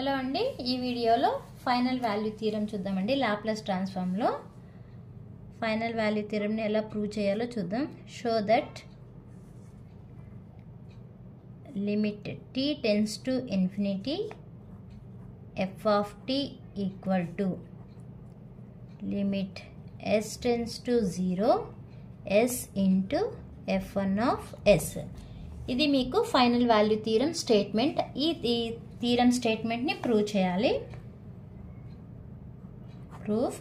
Hello అండి ఈ వీడియోలో ఫైనల్ వాల్యూ థీరం చూద్దామండి. లాప్లస్ ట్రాన్స్ఫార్మ్లో ఫైనల్ వాల్యూ థీరంని ఎలా ప్రూవ్ చేయాలో చూద్దాం. Show that limit T tends to infinity F of T equal to limit S tends to zero S into F one of S ఇది మీకు ఫైనల్ వాల్యూ థీరం స్టేట్మెంట్. ఈ theorem స్టేట్మెంట్ని prove చేయాలి. Proof.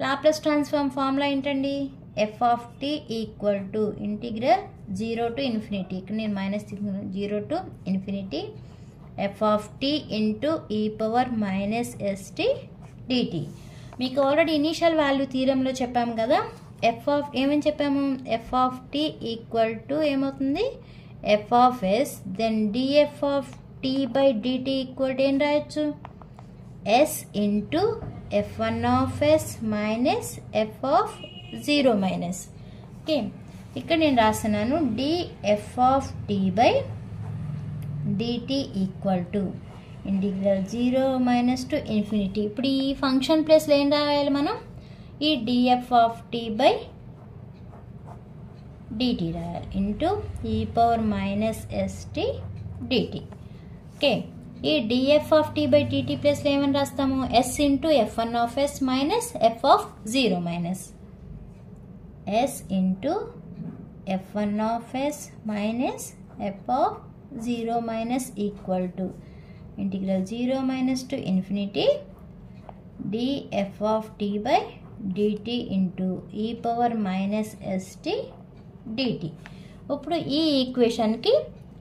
Laplace transform formula ఏంటండి? F of T equal to integral zero to infinity ఇక్కడ నేను minus తీసుకున్నాను. Zero to infinity F of T into E power minus ST DT మీకు already initial value తీరంలో చెప్పాము కదా. ఎఫ్ ఆఫ్ ఏమని చెప్పాము? F of T equal to ఏమవుతుంది? F of S then DF of T by DT equal to ఏం రాయొచ్చు? S into F one of S minus F of zero minus okay ఇక్కడ నేను రాస్తున్నాను DF of T by DT equal to integral zero minus to infinity ఇప్పుడు ఈ function ప్లేస్లో ఏం రాయాలి మనం? ఈ DF of T by DT రాయాలి. Into E power minus ST DT okay. ఈ DF of T by DT ప్లస్లో ఏమని రాస్తాము? S into F one of S minus F of zero minus S into F one of S minus F of zero minus equal to integral zero minus to infinity DF of T by DT into E power minus ST DT ఇప్పుడు ఈ ఈక్వేషన్కి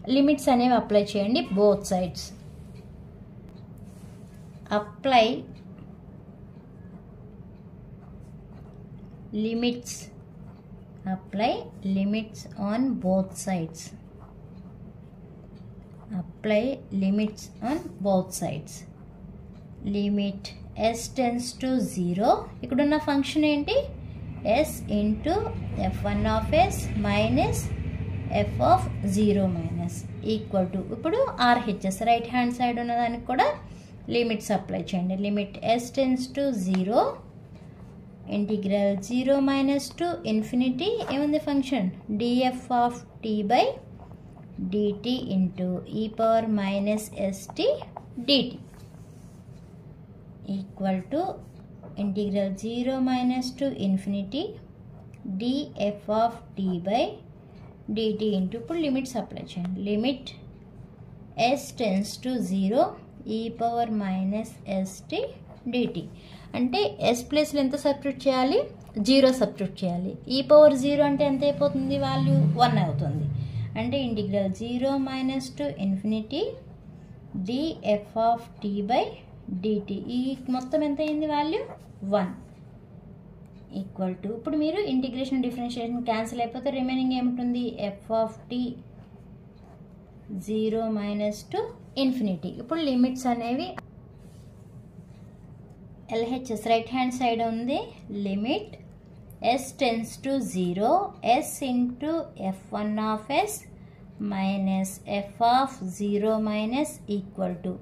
limits అనేవి apply చేయండి both sides apply limits apply limits on both sides apply limits on both sides limit S tends to zero ఇక్కడున్న function ఏంటి? S into F one of S minus F of zero minus equal to ఇప్పుడు RHS right hand side ఉన్నదానికి కూడా limits apply చేయండి. Limit S tends to zero integral zero minus to infinity ఏముంది function DF of T by DT into E power minus ST DT equal to integral zero minus to infinity DF of T by DT into ఇప్పుడు limits apply చేయండి. Limit S tends to zero E power minus ST DT అంటే yes ప్లేస్లో ఎంత substitute చేయాలి? Zero substitute చేయాలి. E power zero అంటే ఎంత అయిపోతుంది వాల్యూ వన్ అవుతుంది. అంటే integral zero minus to infinity DF of T by DT ఈ మొత్తం ఎంత అయింది వాల్యూ వన్ ఈక్వల్ టు ఇప్పుడు మీరు ఇంటిగ్రేషన్ డిఫరెన్షియేషన్ క్యాన్సిల్ అయిపోతే రిమైనింగ్ ఏముంటుంది? F of T zero minus to infinity ఇప్పుడు లిమిట్స్ అనేవి ఎల్హెచ్ఎస్ రైట్ హ్యాండ్ సైడ్ ఉంది. Limit S tends to zero S into F one of S minus F of zero minus equal to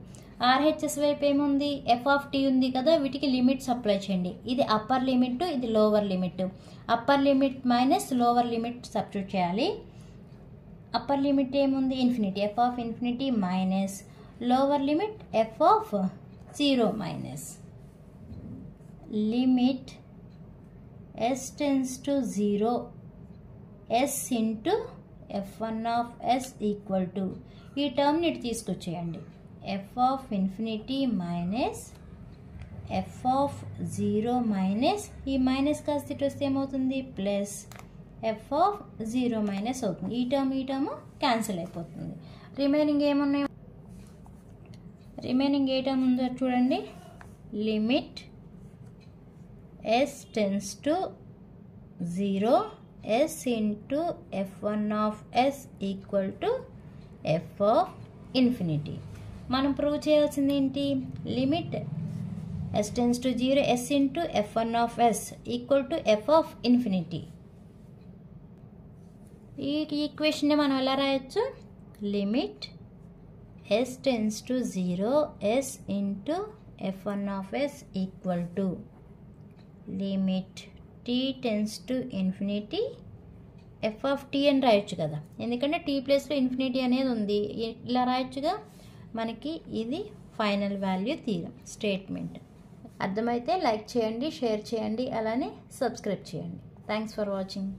RHS వైపు ఏముంది? F of tea ఉంది కదా వీటికి limits apply చేయండి. ఇది అప్పర్ లిమిట్ ఇది lower limit upper limit minus lower limit substitute చేయాలి. Upper limit ఏముంది? Infinity F of infinity minus lower limit F of zero minus limit S tends to zero S into F one of S equal to ఈ టర్మ్ని ఇటు తీసుకొచ్చేయండి. F of infinity minus F of zero minus ఈ minus కాస్త ఇటు వస్తే ఏమవుతుంది? Plus F of zero minus అవుతుంది. ఈ టర్మ్ ఈ టర్మ్ క్యాన్సిల్ అయిపోతుంది. రిమైనింగ్ ఏమున్నాయి? రిమైనింగ్ ఏ టర్మ్ ఉందో చూడండి. Limit S tends to zero S into F one of S equal to F of infinity మనం ప్రూవ్ చేయాల్సింది ఏంటి? Limit S tends to zero S into F one of S equal to F of infinity ఈ ఈక్వేషన్ని మనం ఎలా రాయొచ్చు? Limit S tends to zero S into F one of S equal to limit T tends to infinity F of T అని రాయొచ్చు కదా. ఎందుకంటే tea ప్లేస్లో ఇన్ఫినిటీ అనేది ఉంది. ఇలా రాయొచ్చుగా? మనకి ఇది ఫైనల్ వాల్యూ తీరం స్టేట్మెంట్. అర్థమైతే లైక్ చేయండి షేర్ చేయండి అలానే సబ్స్క్రైబ్ చేయండి. Thanks for watching.